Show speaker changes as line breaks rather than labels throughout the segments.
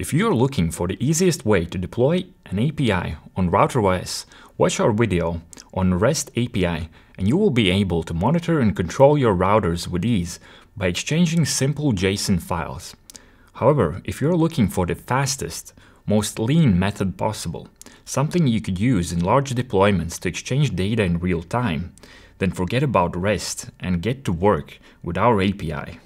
If you're looking for the easiest way to deploy an API on RouterOS, watch our video on REST API and you will be able to monitor and control your routers with ease by exchanging simple JSON files. However, if you're looking for the fastest, most lean method possible, something you could use in large deployments to exchange data in real time, then forget about REST and get to work with our API.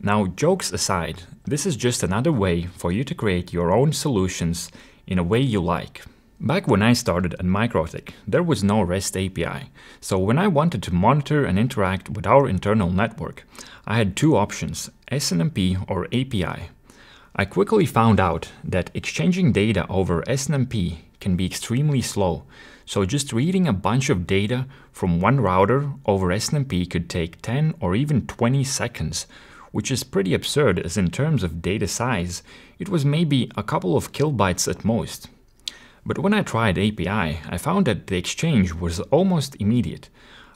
Now, jokes aside, this is just another way for you to create your own solutions in a way you like. Back when I started at MikroTik, there was no REST API, so when I wanted to monitor and interact with our internal network, I had two options, SNMP or API. I quickly found out that exchanging data over SNMP can be extremely slow, so just reading a bunch of data from one router over SNMP could take 10 or even 20 seconds, which is pretty absurd as in terms of data size, it was maybe a couple of kilobytes at most. But when I tried API, I found that the exchange was almost immediate.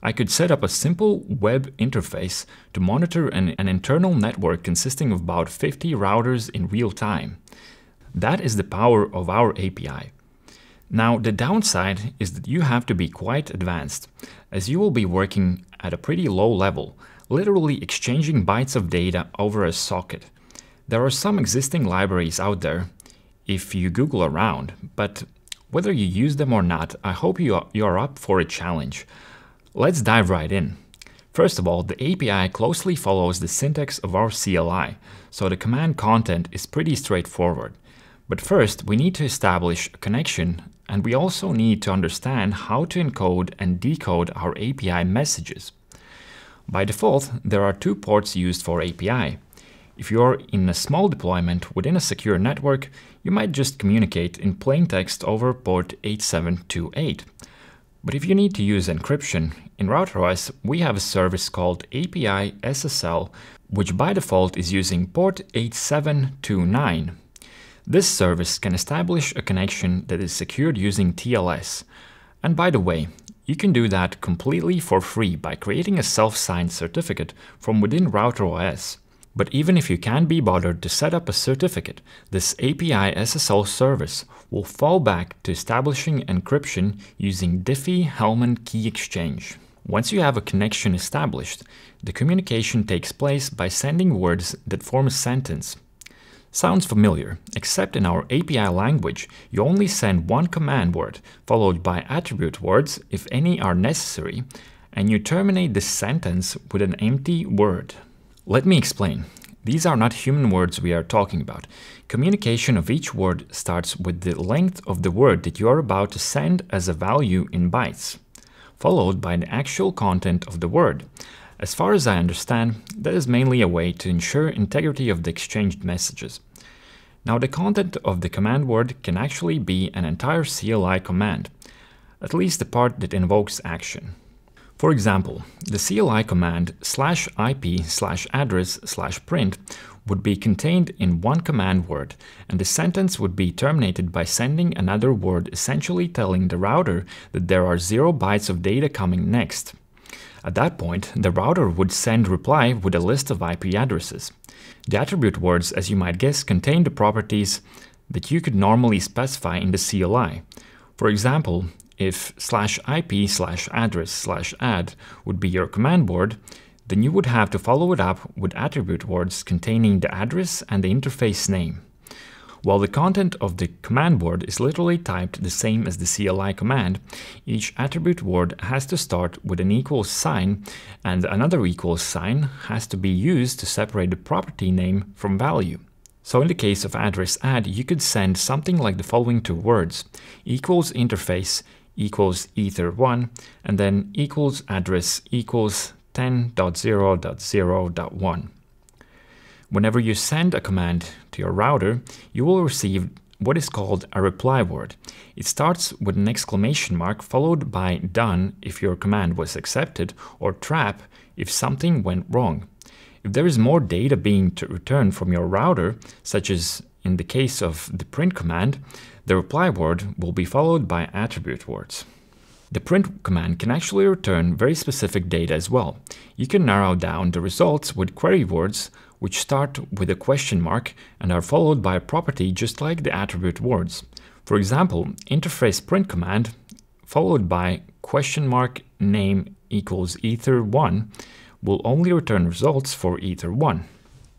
I could set up a simple web interface to monitor an, an, internal network consisting of about 50 routers in real time. That is the power of our API. Now, the downside is that you have to be quite advanced, as you will be working at a pretty low level, literally exchanging bytes of data over a socket. There are some existing libraries out there if you Google around, but whether you use them or not, I hope you are, you are up for a challenge. Let's dive right in. First of all, the API closely follows the syntax of our CLI, so the command content is pretty straightforward. But first, we need to establish a connection, and we also need to understand how to encode and decode our API messages. By default, there are two ports used for API. If you're in a small deployment within a secure network, you might just communicate in plain text over port 8728. But if you need to use encryption, in RouterOS we have a service called API SSL, which by default is using port 8729. This service can establish a connection that is secured using TLS. And by the way, you can do that completely for free by creating a self-signed certificate from within RouterOS. But even if you can't be bothered to set up a certificate, this API SSL service will fall back to establishing encryption using Diffie-Hellman key exchange. Once you have a connection established, the communication takes place by sending words that form a sentence. Sounds familiar, except in our API language, you only send one command word, followed by attribute words if any are necessary, and you terminate the sentence with an empty word. Let me explain. These are not human words we are talking about. Communication of each word starts with the length of the word that you are about to send as a value in bytes, followed by the actual content of the word. As far as I understand, that is mainly a way to ensure integrity of the exchanged messages. Now the content of the command word can actually be an entire CLI command, at least the part that invokes action. For example, the CLI command slash IP slash address slash print would be contained in one command word, and the sentence would be terminated by sending another word essentially telling the router that there are zero bytes of data coming next. At that point, the router would send reply with a list of IP addresses. The attribute words, as you might guess, contain the properties that you could normally specify in the CLI. For example, if slash IP slash address slash add would be your command word, then you would have to follow it up with attribute words containing the address and the interface name. While the content of the command word is literally typed the same as the CLI command, each attribute word has to start with an equals sign and another equals sign has to be used to separate the property name from value. So in the case of address add, you could send something like the following two words, equals interface equals ether1 and then equals address equals 10.0.0.1. Whenever you send a command to your router, you will receive what is called a reply word. It starts with an exclamation mark followed by done if your command was accepted or trap if something went wrong. If there is more data being returned from your router, such as in the case of the print command, the reply word will be followed by attribute words. The print command can actually return very specific data as well. You can narrow down the results with query words which start with a question mark and are followed by a property just like the attribute words. For example, interface print command followed by question mark name equals ether1 will only return results for ether1.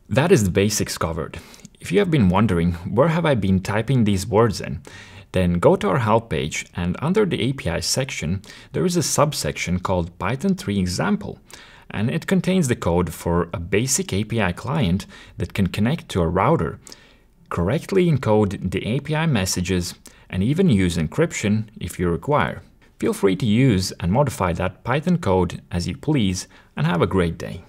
That is the basics covered. If you have been wondering where have I been typing these words in, then go to our help page and under the API section there is a subsection called Python 3 example and it contains the code for a basic API client that can connect to a router, correctly encode the API messages and even use encryption if you require. Feel free to use and modify that Python code as you please and have a great day.